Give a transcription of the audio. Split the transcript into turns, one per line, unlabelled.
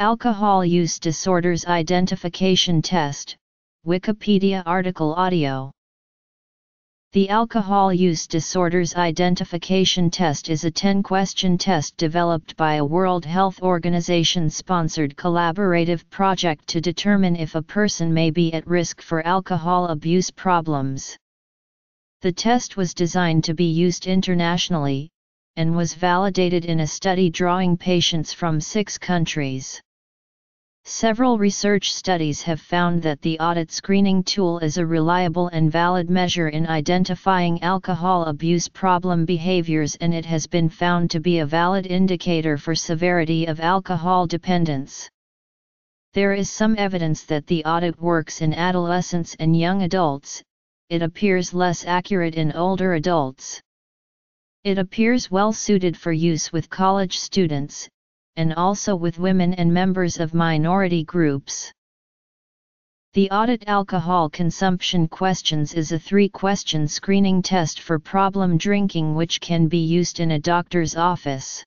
Alcohol Use Disorders Identification Test, Wikipedia article audio. The Alcohol Use Disorders Identification Test is a 10 question test developed by a World Health Organization sponsored collaborative project to determine if a person may be at risk for alcohol abuse problems. The test was designed to be used internationally, and was validated in a study drawing patients from six countries. Several research studies have found that the audit screening tool is a reliable and valid measure in identifying alcohol abuse problem behaviors and it has been found to be a valid indicator for severity of alcohol dependence. There is some evidence that the audit works in adolescents and young adults, it appears less accurate in older adults. It appears well suited for use with college students, and also with women and members of minority groups. The Audit Alcohol Consumption Questions is a three-question screening test for problem drinking which can be used in a doctor's office.